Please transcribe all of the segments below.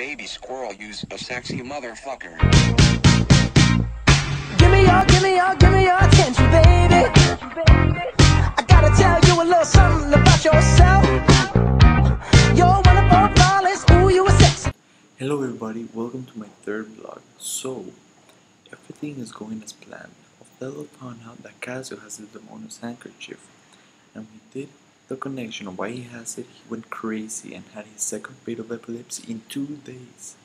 baby squirrel use a sexy motherfucker. Give me your, give me your, give me your attention, baby. I gotta tell you a little something about yourself. You're one of our flawless, ooh, you a sexy. Hello everybody, welcome to my third vlog. So, everything is going as planned. Othello found out that Cassio has the Demon's handkerchief, and we did the connection why he has it. He went crazy and had his second fit of epilepsy in two days.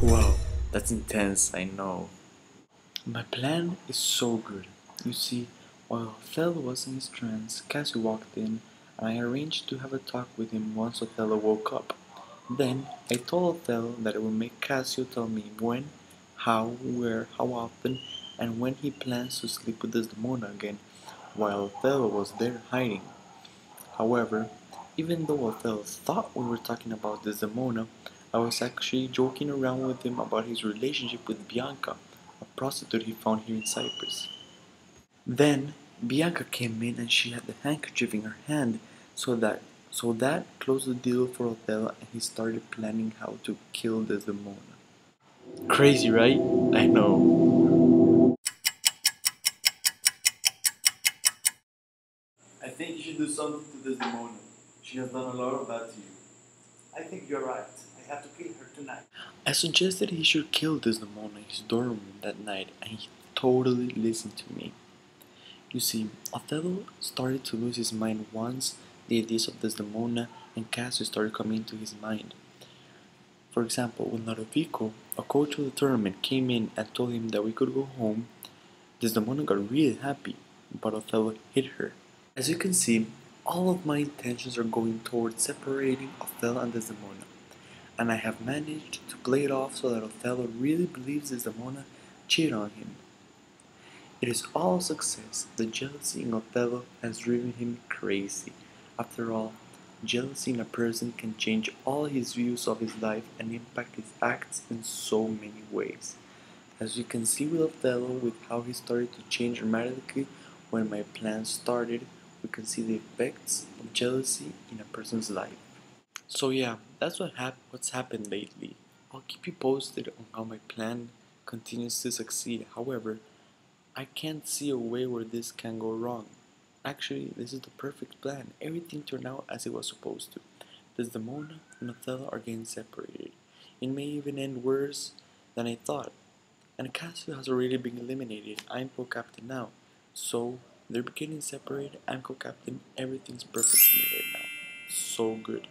Wow, that's intense, I know. My plan is so good. You see, while Othello was in his trance, Cassio walked in, and I arranged to have a talk with him once Othello woke up. Then I told Othello that I would make Cassio tell me when, how, where, how often, and when he plans to sleep with Desdemona again, while Othello was there hiding. However, even though Othello thought we were talking about Desdemona, I was actually joking around with him about his relationship with Bianca, a prostitute he found here in Cyprus. Then Bianca came in and she had the handkerchief in her hand, so that so that closed the deal for Othello and he started planning how to kill Desdemona. Crazy, right? I know. I think you should do something to Desdemona. She has done a lot of bad to you. I think you're right. I have to kill her tonight. I suggested he should kill Desdemona in his dorm room that night, and he totally listened to me. You see, Othello started to lose his mind once the ideas of Desdemona and Cassio started coming into his mind. For example, when Lodovico, a coach of the tournament, came in and told him that we could go home, Desdemona got really happy, but Othello hit her. As you can see, all of my intentions are going towards separating Othello and Desdemona, and I have managed to play it off so that Othello really believes Desdemona cheated on him. It is all success. The jealousy in Othello has driven him crazy. After all, jealousy in a person can change all his views of his life and impact his acts in so many ways. As you can see with Othello, with how he started to change dramatically when my plan started, we can see the effects of jealousy in a person's life. So yeah, that's what hap- what's happened lately. I'll keep you posted on how my plan continues to succeed. However, I can't see a way where this can go wrong. Actually, this is the perfect plan. Everything turned out as it was supposed to. Desdemona and Othello are getting separated. It may even end worse than I thought. And Cassio has already been eliminated. I'm co-captain now. So, they're getting separated. I'm co-captain. Everything's perfect for me right now. So good.